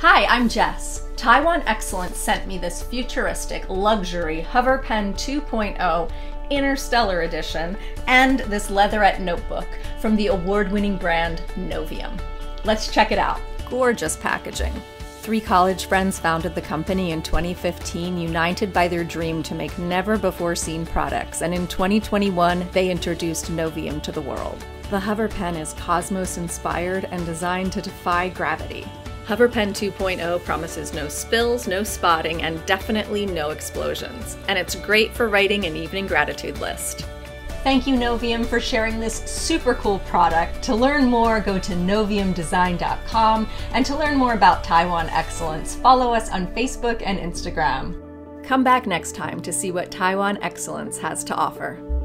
Hi, I'm Jess. Taiwan Excellence sent me this futuristic luxury Hover Pen 2.0 Interstellar Edition and this leatherette notebook from the award winning brand Novium. Let's check it out. Gorgeous packaging. Three college friends founded the company in 2015, united by their dream to make never before seen products, and in 2021, they introduced Novium to the world. The Hover Pen is Cosmos inspired and designed to defy gravity. Hover Pen 2.0 promises no spills, no spotting, and definitely no explosions. And it's great for writing an evening gratitude list. Thank you, Novium, for sharing this super cool product. To learn more, go to noviumdesign.com. And to learn more about Taiwan Excellence, follow us on Facebook and Instagram. Come back next time to see what Taiwan Excellence has to offer.